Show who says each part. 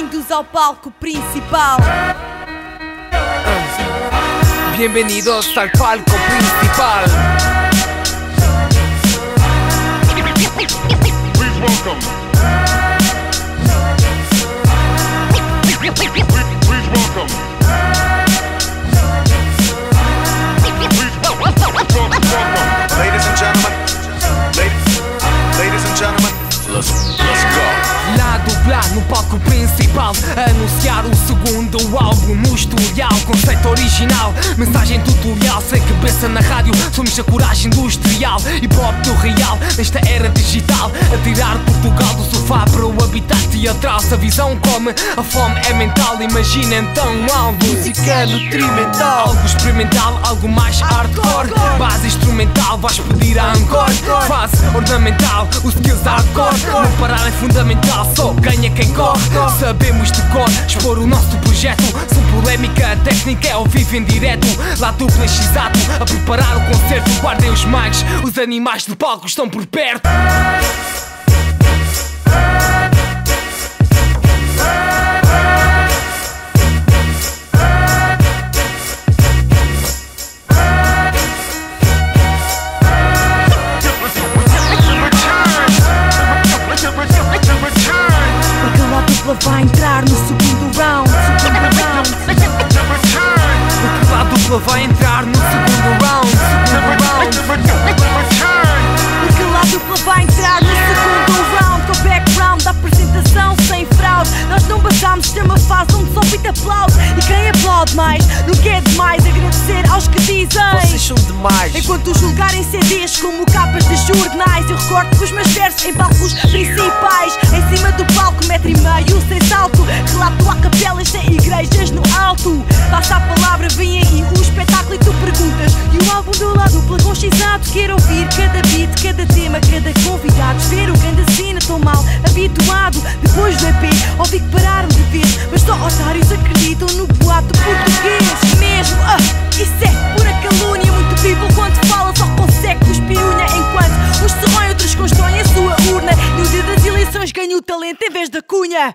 Speaker 1: Bem-vindos ao palco principal.
Speaker 2: Bienvenidos al palco principal.
Speaker 3: Please welcome. Please welcome. Please welcome. welcome.
Speaker 4: Ladies and gentlemen, ladies, ladies and gentlemen, let's let's go.
Speaker 2: No palco principal Anunciar o segundo álbum no historial Conceito original, mensagem tutorial Sem cabeça na rádio, somos a coragem industrial E pop do real, nesta era digital A tirar Portugal do sofá para o habitat teatral Se a visão come, a fome é mental Imagina então algo. Música nutrimental. Algo experimental, algo mais hardcore. Base instrumental, vais pedir a encore Fase ornamental, os skills hardcore. Não parar é fundamental, só ganha quem corre. Sabemos de cor, expor o nosso projeto. Sem polémica, a técnica é ao vivo em direto. Lá dupla exato, a preparar o concerto. Guardem os mics, os animais de palco estão por perto
Speaker 1: Dupla vai entrar no segundo round. Segundo round.
Speaker 2: Porque lá dupla vai entrar no segundo round. Segundo round
Speaker 1: Porque lá dupla vai entrar no segundo round? Com background da apresentação sem fraude. Nós não basamos ter uma fase onde só pita aplaude E quem aplaude mais? Nunca é demais Agradecer aos que dizem.
Speaker 2: Vocês são demais.
Speaker 1: Enquanto julgarem CDs como capas de jornais. Eu recordo que os meus versos em palcos principais. Em cima do e meio sem salto Relato a capelas sem igrejas no alto. Passa a palavra, vem aí o espetáculo e tu perguntas E o álbum do lado pela conchizado Quero ouvir cada beat, cada tema, cada convidado. Ver o grande cena, tão mal habituado Depois do EP, ouvi que pararam de ver Mas só otários acreditam no talento em vez da cunha